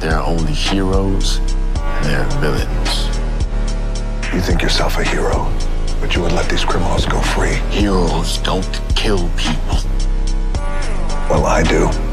There are only heroes and there are villains. You think yourself a hero, but you would let these criminals go free? Heroes don't kill people. Well, I do.